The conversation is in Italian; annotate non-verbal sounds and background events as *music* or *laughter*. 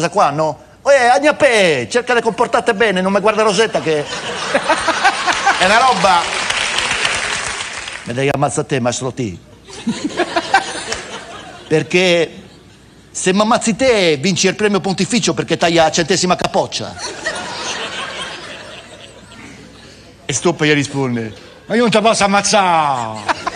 cosa qua, no? Eh, Agnapè, cerca di comportarti bene, non mi guarda Rosetta che... *laughs* È una roba... Mi devi ammazza te, maestro T. Perché se mi ammazzi te vinci il premio pontificio perché taglia la centesima capoccia. E Stoppa gli risponde, Ma io non ti posso ammazzare.